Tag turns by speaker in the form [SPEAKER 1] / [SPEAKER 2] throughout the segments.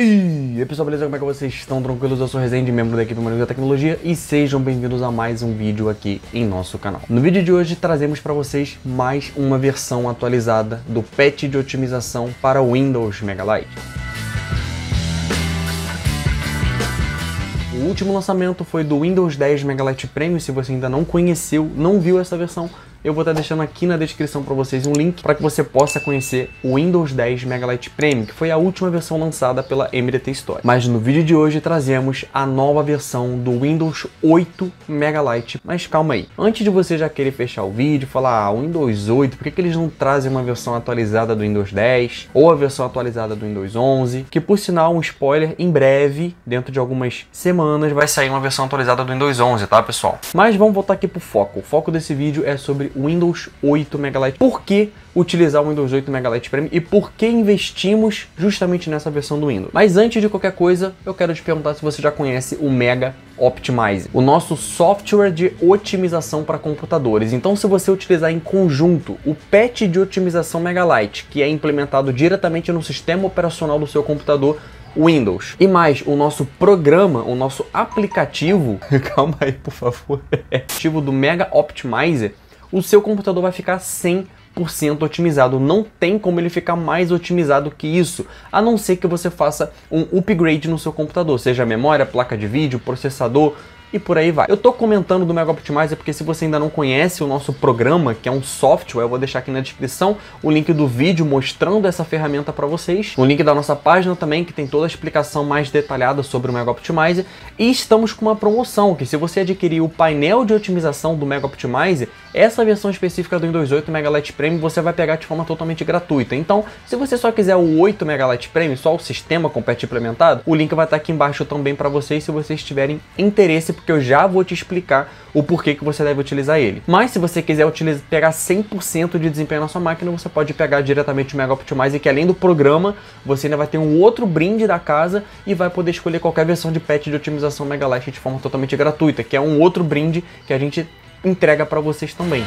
[SPEAKER 1] E aí pessoal, beleza? Como é que vocês estão? Tranquilos? Eu sou o Resende, membro da equipe Manual da Tecnologia e sejam bem-vindos a mais um vídeo aqui em nosso canal. No vídeo de hoje trazemos para vocês mais uma versão atualizada do patch de otimização para Windows Megalite. O último lançamento foi do Windows 10 Megalite Premium, se você ainda não conheceu, não viu essa versão, eu vou estar deixando aqui na descrição para vocês um link para que você possa conhecer o Windows 10 Megalite Premium, que foi a última versão lançada pela MDT Store. Mas no vídeo de hoje trazemos a nova versão do Windows 8 Megalite. Mas calma aí, antes de você já querer fechar o vídeo, falar, ah, Windows 8, por que, que eles não trazem uma versão atualizada do Windows 10 ou a versão atualizada do Windows 11? Que por sinal, um spoiler, em breve, dentro de algumas semanas, vai sair uma versão atualizada do Windows 11, tá pessoal? Mas vamos voltar aqui pro foco. O foco desse vídeo é sobre Windows 8 Megalite. Por que utilizar o Windows 8 Megalite Premium e por que investimos justamente nessa versão do Windows? Mas antes de qualquer coisa, eu quero te perguntar se você já conhece o Mega Optimize, o nosso software de otimização para computadores. Então, se você utilizar em conjunto o patch de otimização Megalite, que é implementado diretamente no sistema operacional do seu computador, Windows. E mais, o nosso programa, o nosso aplicativo, calma aí, por favor, aplicativo do Mega Optimizer, o seu computador vai ficar 100% otimizado. Não tem como ele ficar mais otimizado que isso, a não ser que você faça um upgrade no seu computador, seja memória, placa de vídeo, processador, e por aí vai. Eu tô comentando do Mega Optimizer porque se você ainda não conhece o nosso programa, que é um software, eu vou deixar aqui na descrição o link do vídeo mostrando essa ferramenta para vocês, o link da nossa página também, que tem toda a explicação mais detalhada sobre o Mega Optimizer, e estamos com uma promoção, que se você adquirir o painel de otimização do Mega Optimizer, essa versão específica do Windows 8 Megalite Premium você vai pegar de forma totalmente gratuita. Então, se você só quiser o 8 Megalite Premium, só o sistema com patch implementado, o link vai estar aqui embaixo também para vocês se vocês tiverem interesse porque eu já vou te explicar o porquê que você deve utilizar ele. Mas se você quiser utilizar, pegar 100% de desempenho na sua máquina, você pode pegar diretamente o Mega Optimizer, que além do programa, você ainda vai ter um outro brinde da casa e vai poder escolher qualquer versão de patch de otimização Megalite de forma totalmente gratuita, que é um outro brinde que a gente entrega para vocês também.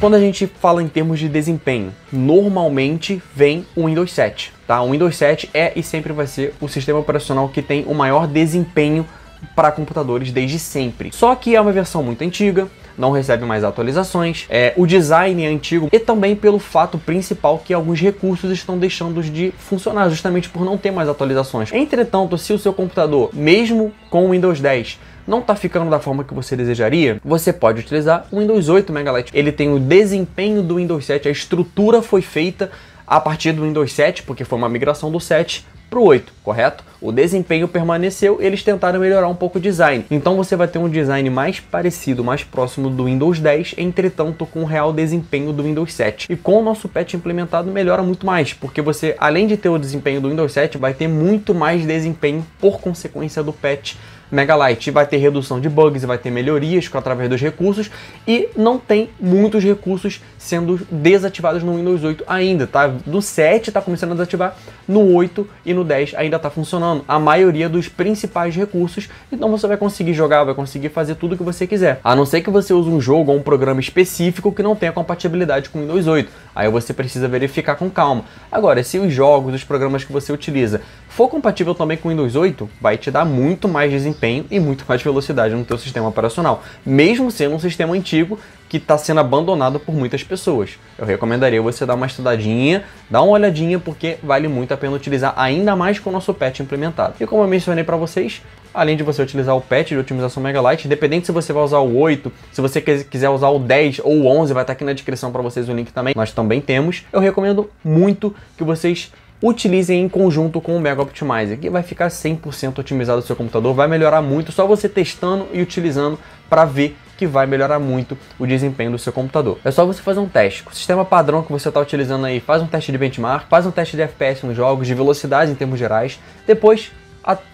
[SPEAKER 1] Quando a gente fala em termos de desempenho, normalmente vem o Windows 7, tá? O Windows 7 é e sempre vai ser o sistema operacional que tem o maior desempenho para computadores desde sempre. Só que é uma versão muito antiga, não recebe mais atualizações, é, o design é antigo e também pelo fato principal que alguns recursos estão deixando de funcionar justamente por não ter mais atualizações. Entretanto, se o seu computador, mesmo com o Windows 10, não está ficando da forma que você desejaria, você pode utilizar o Windows 8 Megalite. Ele tem o desempenho do Windows 7, a estrutura foi feita a partir do Windows 7, porque foi uma migração do 7 para o 8, correto? O desempenho permaneceu, eles tentaram melhorar um pouco o design. Então você vai ter um design mais parecido, mais próximo do Windows 10, entretanto com o real desempenho do Windows 7. E com o nosso patch implementado melhora muito mais, porque você, além de ter o desempenho do Windows 7, vai ter muito mais desempenho por consequência do patch Megalite vai ter redução de bugs, vai ter melhorias através dos recursos e não tem muitos recursos sendo desativados no Windows 8 ainda, tá? No 7 está começando a desativar, no 8 e no 10 ainda está funcionando. A maioria dos principais recursos, então você vai conseguir jogar, vai conseguir fazer tudo o que você quiser. A não ser que você use um jogo ou um programa específico que não tenha compatibilidade com o Windows 8. Aí você precisa verificar com calma. Agora, se os jogos, os programas que você utiliza for compatível também com o Windows 8, vai te dar muito mais desempenho e muito mais velocidade no teu sistema operacional, mesmo sendo um sistema antigo que está sendo abandonado por muitas pessoas. Eu recomendaria você dar uma estudadinha, dar uma olhadinha, porque vale muito a pena utilizar ainda mais com o nosso patch implementado. E como eu mencionei para vocês, além de você utilizar o patch de otimização Megalite, independente se você vai usar o 8, se você quiser usar o 10 ou o 11, vai estar aqui na descrição para vocês o link também, nós também temos. Eu recomendo muito que vocês utilizem em conjunto com o Mega Optimizer, que vai ficar 100% otimizado o seu computador, vai melhorar muito, só você testando e utilizando para ver que vai melhorar muito o desempenho do seu computador. É só você fazer um teste. O sistema padrão que você está utilizando aí, faz um teste de benchmark, faz um teste de FPS nos jogos, de velocidade em termos gerais, depois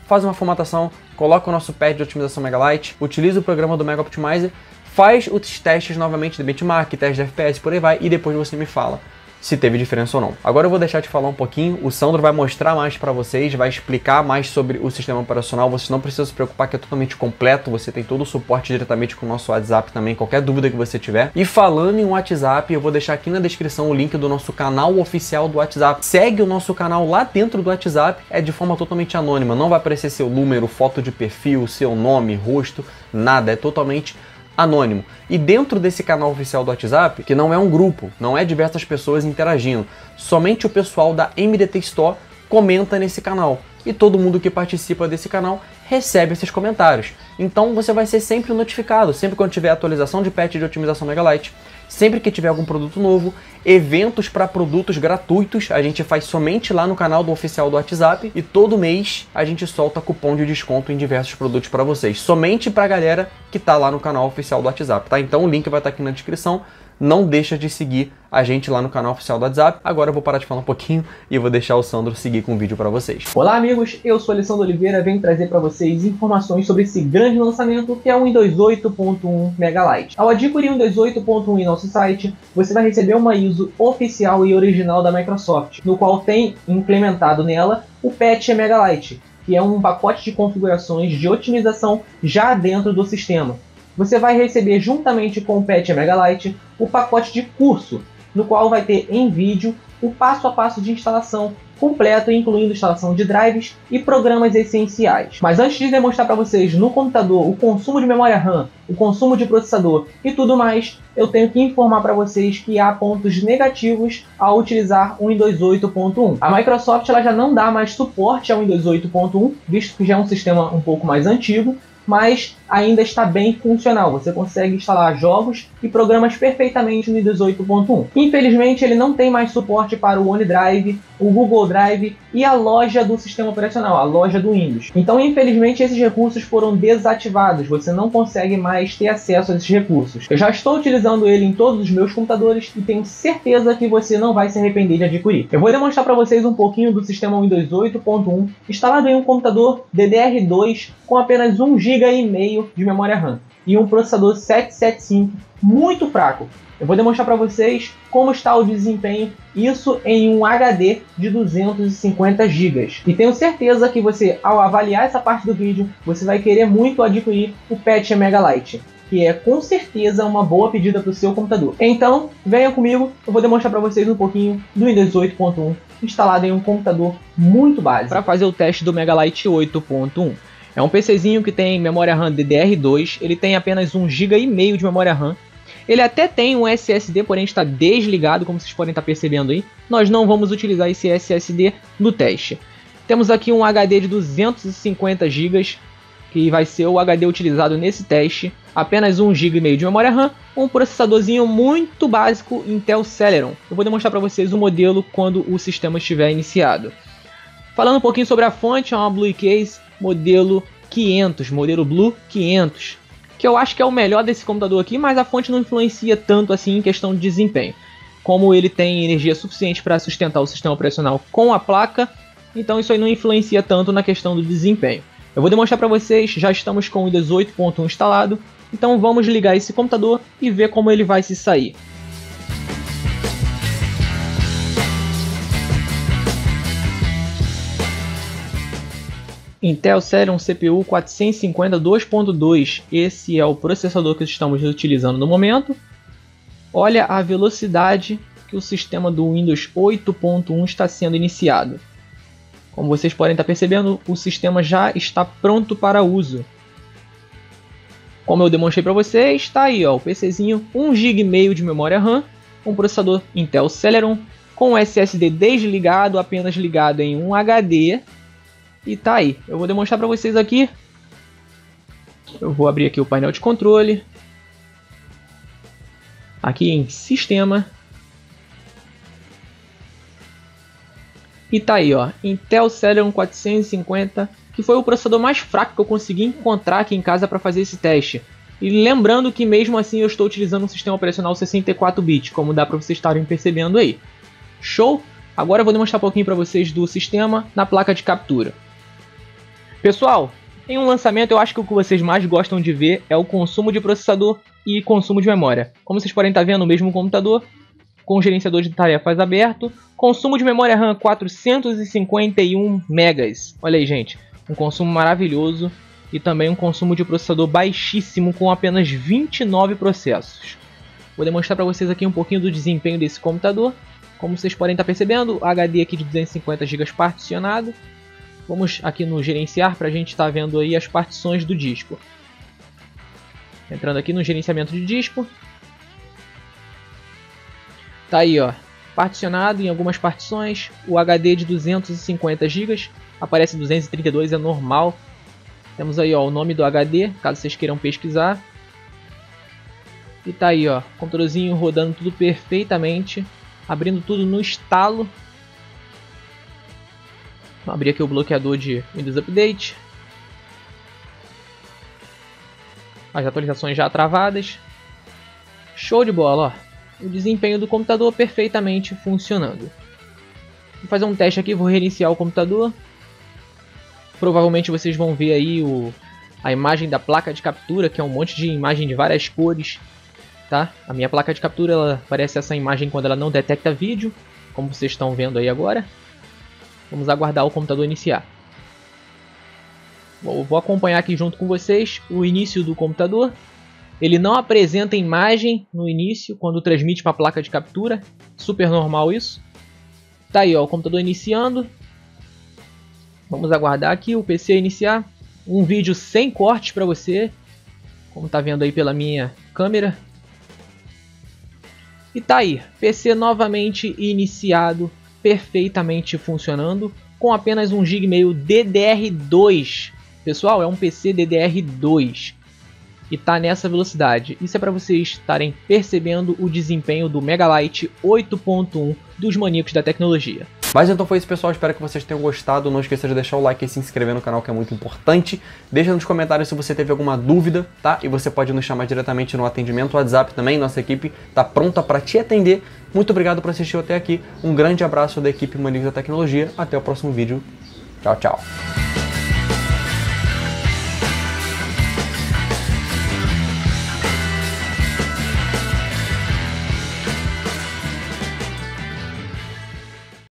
[SPEAKER 1] faz uma formatação, coloca o nosso pad de otimização Megalite, utiliza o programa do Mega Optimizer, faz os testes novamente de benchmark, teste de FPS, por aí vai, e depois você me fala se teve diferença ou não. Agora eu vou deixar de falar um pouquinho, o Sandro vai mostrar mais para vocês, vai explicar mais sobre o sistema operacional, você não precisa se preocupar que é totalmente completo, você tem todo o suporte diretamente com o nosso WhatsApp também, qualquer dúvida que você tiver. E falando em WhatsApp, eu vou deixar aqui na descrição o link do nosso canal oficial do WhatsApp. Segue o nosso canal lá dentro do WhatsApp, é de forma totalmente anônima, não vai aparecer seu número, foto de perfil, seu nome, rosto, nada, é totalmente anônimo. E dentro desse canal oficial do WhatsApp, que não é um grupo, não é diversas pessoas interagindo, somente o pessoal da MDT Store comenta nesse canal. E todo mundo que participa desse canal recebe esses comentários. Então você vai ser sempre notificado, sempre quando tiver atualização de patch de otimização Megalite, sempre que tiver algum produto novo, eventos para produtos gratuitos, a gente faz somente lá no canal do oficial do WhatsApp e todo mês a gente solta cupom de desconto em diversos produtos para vocês, somente para a galera que está lá no canal oficial do WhatsApp, tá? Então o link vai estar tá aqui na descrição não deixa de seguir a gente lá no canal oficial do WhatsApp. Agora eu vou parar de falar um pouquinho e vou deixar o Sandro seguir com o vídeo para vocês.
[SPEAKER 2] Olá amigos, eu sou Alessandro Oliveira, venho trazer para vocês informações sobre esse grande lançamento que é o Windows 8.1 Megalite. Ao adquirir o Windows 8.1 em nosso site, você vai receber uma ISO oficial e original da Microsoft, no qual tem implementado nela o patch Megalite, que é um pacote de configurações de otimização já dentro do sistema você vai receber juntamente com o Patch Megalite o pacote de curso, no qual vai ter em vídeo o passo a passo de instalação completo, incluindo instalação de drives e programas essenciais. Mas antes de demonstrar para vocês no computador o consumo de memória RAM, o consumo de processador e tudo mais, eu tenho que informar para vocês que há pontos negativos ao utilizar o Windows 8.1. A Microsoft ela já não dá mais suporte ao Windows 8.1, visto que já é um sistema um pouco mais antigo, mas ainda está bem funcional. Você consegue instalar jogos e programas perfeitamente no 18.1. Infelizmente, ele não tem mais suporte para o OneDrive, o Google Drive e a loja do sistema operacional, a loja do Windows. Então, infelizmente, esses recursos foram desativados. Você não consegue mais ter acesso a esses recursos. Eu já estou utilizando ele em todos os meus computadores e tenho certeza que você não vai se arrepender de adquirir. Eu vou demonstrar para vocês um pouquinho do sistema Windows 8.1 instalado em um computador DDR2 com apenas 1 GB meio de memória RAM e um processador 775 muito fraco. Eu vou demonstrar para vocês como está o desempenho, isso em um HD de 250 GB. E tenho certeza que você, ao avaliar essa parte do vídeo, você vai querer muito adquirir o Patch Megalite, que é com certeza uma boa pedida para o seu computador. Então, venha comigo, eu vou demonstrar para vocês um pouquinho do Windows 8.1 instalado em um computador muito básico. Para fazer o teste do Megalite 8.1. É um PCzinho que tem memória RAM DDR2, ele tem apenas 1 GB de memória RAM. Ele até tem um SSD, porém está desligado, como vocês podem estar percebendo aí. Nós não vamos utilizar esse SSD no teste. Temos aqui um HD de 250 GB, que vai ser o HD utilizado nesse teste. Apenas 1 GB de memória RAM, um processadorzinho muito básico Intel Celeron. Eu vou demonstrar para vocês o modelo quando o sistema estiver iniciado. Falando um pouquinho sobre a fonte, é uma Blue Case modelo 500, modelo Blue 500, que eu acho que é o melhor desse computador aqui, mas a fonte não influencia tanto assim em questão de desempenho. Como ele tem energia suficiente para sustentar o sistema operacional com a placa, então isso aí não influencia tanto na questão do desempenho. Eu vou demonstrar para vocês, já estamos com o Windows 8.1 instalado, então vamos ligar esse computador e ver como ele vai se sair. Intel Celeron CPU 450 2.2. Esse é o processador que estamos utilizando no momento. Olha a velocidade que o sistema do Windows 8.1 está sendo iniciado. Como vocês podem estar percebendo, o sistema já está pronto para uso. Como eu demonstrei para vocês, está aí ó, o PCzinho 1 GB de memória RAM, um processador Intel Celeron com SSD desligado, apenas ligado em um HD e tá aí. Eu vou demonstrar para vocês aqui. Eu vou abrir aqui o painel de controle. Aqui em Sistema. E tá aí, ó. Intel Celeron 450, que foi o processador mais fraco que eu consegui encontrar aqui em casa para fazer esse teste. E lembrando que mesmo assim eu estou utilizando um sistema operacional 64 bits, como dá para vocês estarem percebendo aí. Show? Agora eu vou demonstrar um pouquinho para vocês do sistema na placa de captura. Pessoal, em um lançamento eu acho que o que vocês mais gostam de ver é o consumo de processador e consumo de memória. Como vocês podem estar vendo, o mesmo computador com gerenciador de tarefas aberto, consumo de memória RAM 451 megas. Olha aí, gente, um consumo maravilhoso e também um consumo de processador baixíssimo com apenas 29 processos. Vou demonstrar para vocês aqui um pouquinho do desempenho desse computador. Como vocês podem estar percebendo, HD aqui de 250 GB particionado. Vamos aqui no gerenciar para a gente estar tá vendo aí as partições do disco. Entrando aqui no gerenciamento de disco. Tá aí, ó, particionado em algumas partições. O HD de 250 GB, aparece 232, é normal. Temos aí, ó, o nome do HD, caso vocês queiram pesquisar. E tá aí, ó, controlezinho rodando tudo perfeitamente, abrindo tudo no estalo. Vou abrir aqui o bloqueador de Windows Update. As atualizações já travadas. Show de bola, ó. O desempenho do computador perfeitamente funcionando. Vou fazer um teste aqui, vou reiniciar o computador. Provavelmente vocês vão ver aí o, a imagem da placa de captura, que é um monte de imagem de várias cores tá? A minha placa de captura ela aparece essa imagem quando ela não detecta vídeo, como vocês estão vendo aí agora. Vamos aguardar o computador iniciar. Bom, vou acompanhar aqui junto com vocês o início do computador. Ele não apresenta imagem no início quando transmite para a placa de captura, super normal isso. Tá aí, ó, o computador iniciando. Vamos aguardar aqui o PC iniciar. Um vídeo sem cortes para você, como tá vendo aí pela minha câmera. E tá aí, PC novamente iniciado, perfeitamente funcionando, com apenas 1 GB meio DDR2. Pessoal, é um PC DDR2 e tá nessa velocidade. Isso é para vocês estarem percebendo o desempenho do Megalight 8.1 dos maníacos da tecnologia.
[SPEAKER 1] Mas então foi isso, pessoal. Espero que vocês tenham gostado. Não esqueça de deixar o like e se inscrever no canal, que é muito importante. Deixa nos comentários se você teve alguma dúvida, tá? E você pode nos chamar diretamente no atendimento WhatsApp também. Nossa equipe está pronta para te atender. Muito obrigado por assistir até aqui. Um grande abraço da equipe Maníacos da Tecnologia. Até o próximo vídeo. Tchau, tchau.